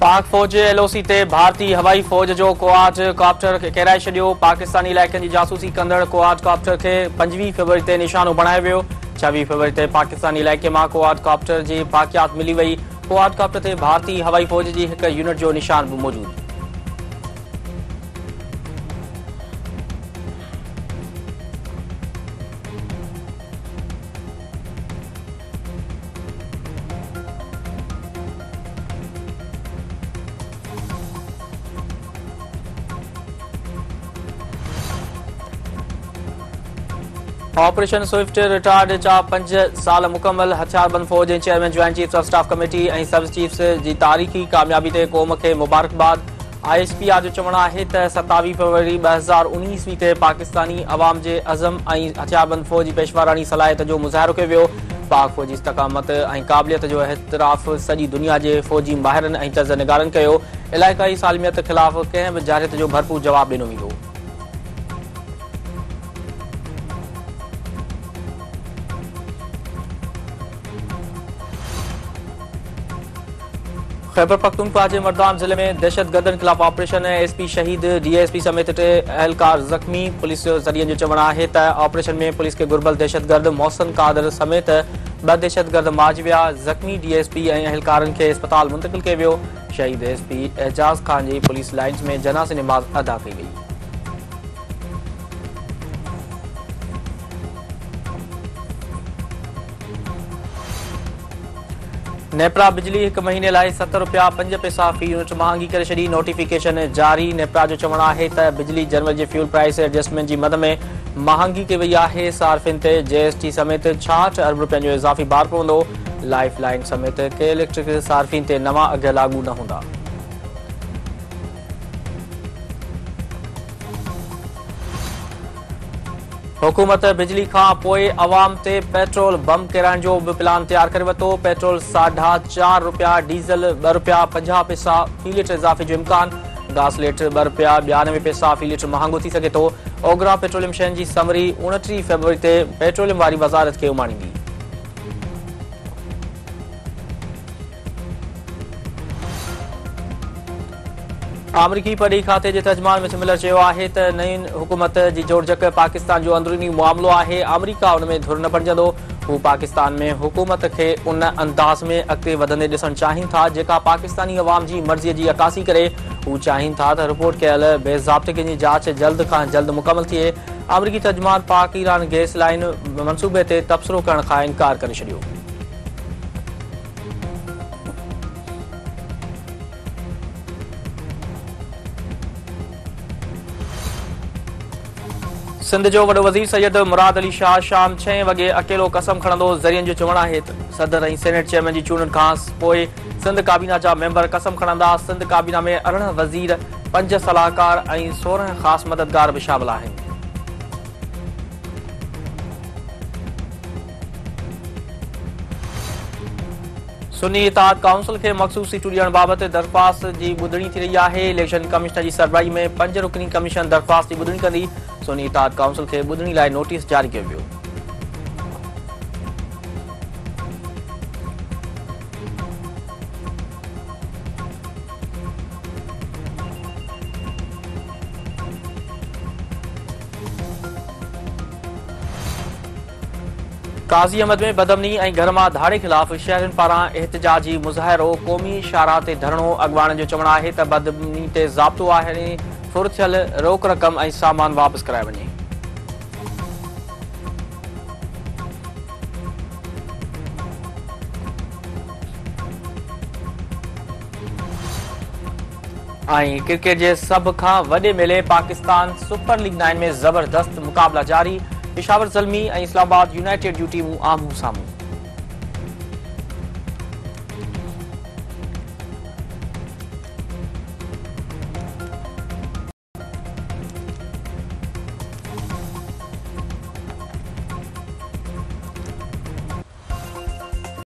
पाक फ़ौज J L O C ते भारतीय हवाई फ़ौज जो कोहाडकॉप्टर खे किराए छॾियो पाकिस्तानी इलाइक़नि जी जासूसी कंदड़ कॉप्टर खे पंजवीह फेबरी ते निशानो बणाए वियो छवीह फबरी ते पाकिस्तानी इलाइक़े मां कॉप्टर जी बाक़ियात मिली वई कॉप्टर ते भारतीय हवाई फ़ौज जी हिकु यूनिट जो निशान बि मौजूदु ऑपरेशन स्विफ्ट रिटायर्ड जा पंज साल मुकमल हथियारबंद फ़ौज जे chairman joint chief of staff committee ऐं सब चीफ्स जी तारीख़ी कामयाबी ते क़ौम खे मुबारकबाद आई एस पी आर जो चवणु आहे त सतावीह फरवरी ॿ हज़ार उणिवीह वी ते पाकिस्तानी आवाम जे अज़म ऐं हथियारबंद फ़ौज फ़ौज पेशवारानी सलाहित जो मुज़ाहिरो कयो वियो पाक इस्तकामत ऐं क़ाबिलियत जो एतिराफ़ु सॼी दुनिया जे फ़ौजी माहिरनि ऐं तर्ज़ निगारनि कयो इलाइक़ाई सालमियत ख़िलाफ़ कंहिं बि जाहियत जो भरपूर जवाबु ॾिनो वेंदो पेपर مردان ضلع میں ज़िले में خلاف آپریشن ऑपरेशन एस पी शहीद डी एस पी समेत टे अहिलकार ज़ख़्मी पुलिस जो ज़रिये जो चवणु आहे त ऑपरेशन में पुलिस खे घुरबल दहशतगर्द मौसम कादर समेत ॿ दहशतगर्द माजि विया ज़ख़्मी डी एस پی ऐं अहिलकारनि खे इस्पताल मुंतिल कयो شہید शहीद एस पी एजाज़ ख़ान जी पुलिस लाइन्स में जनाज़ नमाज़ अदा کی گئی नेपरा बिजली हिकु महीने लाइ सत रुपया पंज पैसा फी यूनिट महांगी करे छॾी नोटिफिकेशन जारी नेपरा जो चवणु आहे त बिजली जनरल जे फ्यूल प्राइस एडजस्टमेंट जी मद में महांगी कई वई आहे सारफ़िन ते जी एस टी समेति छाहठि अरब रुपियनि जो इज़ाफ़ो ॿार पवंदो लाइफ लाइन समेत के इलेक्ट्रिक सार्फिन ते नवां अघ लागू न हूंदा हुकूमत बिजली खां पोइ आवाम ते पेट्रोल बम कराइण जो बि प्लान तयारु करे वरितो पेट्रोल साढा चारि रुपया डीज़ल ॿ रुपया पंजाहु पैसा फी लीटर इज़ाफ़े जो इम्कान गास लीटर ॿ रुपया ॿियानवे पैसा फीलीटर महांगो थी सघे थो ओग्रा पेट्रोलियम शयुनि जी समरी उणटीह फबरवरी ते पेट्रोलियम वारी वज़ारत खे उमाणींदी अमरीकी पढ़ी खाते के तर्जमान में मिलर है त नई हुकूमत की जोड़जक पाकिस्तान जो अंदरूनी मामलो है अमरीका उन में धुर न बणिजंदो वो पाकिस्तान में हुकूमत के उन अंदाज़ में अॻिते वधंदे ॾिसणु चाहिनि था जेका पाकिस्तानी अवाम की मर्जी की अकासी करे हू चाहिनि था त रिपोर्ट कल बेज़ाब्ते की जांच जल्द का जल्द मुकम्मल थिए अमरीकी तर्जमान पाक ईरान गैस लाइन मनसूबे ते तब्सरो करण इनकार कर छॾियो सिंध जो वॾो वज़ीर सैयद मुराद अली शाह शाम छह वॻे अकेलो कसम खणंदो ज़रियनि जो चवणु आहे सदर ऐं सेनेट चेयरमैन जी चूंडुनि खां पोइ सिंध काबीना जा मेंबर कसम खणंदा सिंध काबीना में अरिड़हं वज़ीर पंज सलाहकार ऐं सोरहं ख़ासि मददगार बि शामिल आहिनि सुनी इताद काउंसिल खे मख़सूसी टू ॾियण बाबति दरख़्वास्त जी ॿुधणी थी रही आहे इलेक्शन कमिश्नर जी सरबाई में पंज रुकनी कमीशन दरख़्वास्त जी ॿुधणी कंदी सुनी इताद काउंसिल खे ॿुधण लाइ नोटिस जारी कयो वियो क़ाज़ी अहमद में बदमनी ऐं गरमा धाड़े ख़िलाफ़ु शहरनि पारां एतिजाजी मुज़ाहिरो क़ौमी शाराह ते धरणो अॻवाण जो चवणु आहे त बदमनी ते ज़ाब्तो आहे फुर थियल रोक रक़म ऐं सामान वापसि कराए वञे क्रिकेट जे सभ खां वॾे मेले पाकिस्तान सुपर लीग नाइन में ज़बरदस्त मुक़ाबला जारी पिशावर ज़लमी ऐं इस्लामाबाद यूनाइटेड जूं टीमूं आमूं साम्हूं